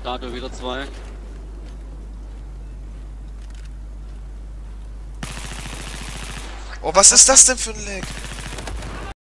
Statue wieder zwei. Oh, was ist das denn für ein Leck?